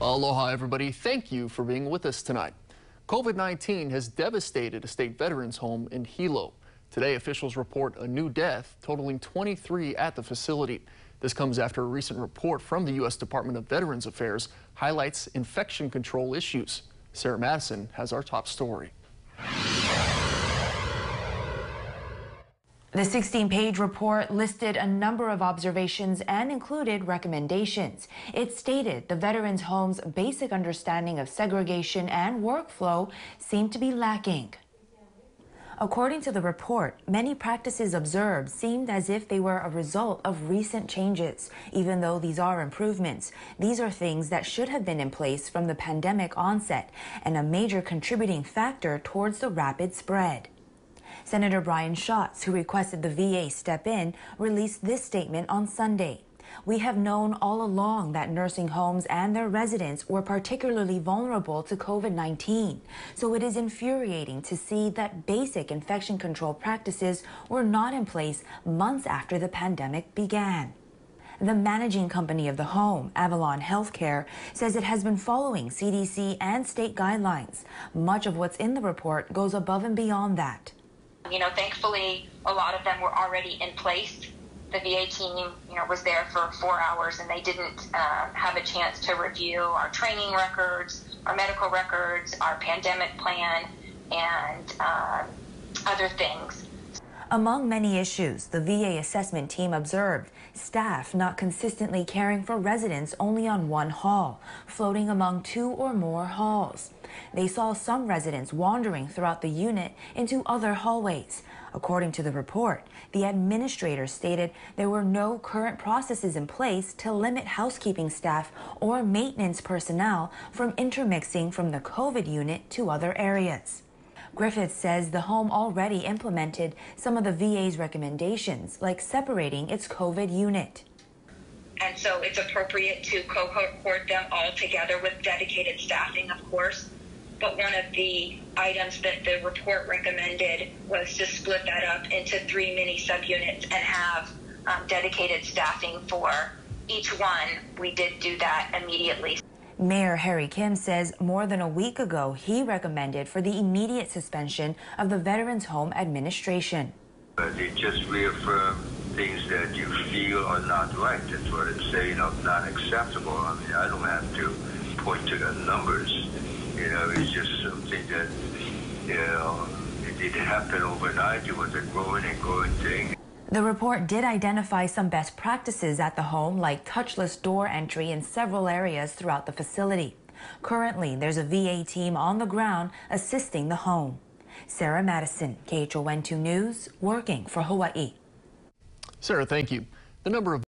Aloha, everybody. Thank you for being with us tonight. COVID-19 has devastated a state veterans home in Hilo. Today, officials report a new death, totaling 23 at the facility. This comes after a recent report from the U.S. Department of Veterans Affairs highlights infection control issues. Sara Mattison has our top story. The 16-page report listed a number of observations and included recommendations. It stated the veterans' home's basic understanding of segregation and workflow seemed to be lacking. According to the report, many practices observed seemed as if they were a result of recent changes. Even though these are improvements, these are things that should have been in place from the pandemic onset and a major contributing factor towards the rapid spread. Senator Brian Schatz, who requested the VA step in, released this statement on Sunday. We have known all along that nursing homes and their residents were particularly vulnerable to COVID 19. So it is infuriating to see that basic infection control practices were not in place months after the pandemic began. The managing company of the home, Avalon Healthcare, says it has been following CDC and state guidelines. Much of what's in the report goes above and beyond that. You know, thankfully, a lot of them were already in place. The VA team, you know, was there for four hours, and they didn't uh, have a chance to review our training records, our medical records, our pandemic plan, and uh, other things. Among many issues, the VA assessment team observed staff not consistently caring for residents only on one hall, floating among two or more halls. They saw some residents wandering throughout the unit into other hallways. According to the report, the administrator stated there were no current processes in place to limit housekeeping staff or maintenance personnel from intermixing from the COVID unit to other areas. Griffith says the home already implemented some of the VA's recommendations, like separating its COVID unit. And so it's appropriate to cohort them all together with dedicated staffing, of course. But one of the items that the report recommended was to split that up into three mini subunits and have um, dedicated staffing for each one. We did do that immediately. Mayor Harry Kim says more than a week ago he recommended for the immediate suspension of the Veterans Home Administration. Uh, they just reaffirm things that you feel are not right. That's what it's saying of not acceptable. I mean, I don't have to point to the numbers. You know, it's just something that, you know, it didn't happen overnight. It was a growing and growing thing. The report did identify some best practices at the home, like touchless door entry in several areas throughout the facility. Currently, there's a VA team on the ground assisting the home. Sara Mattison, KHON2 News, working for Hawaii. Sara, thank you. The number of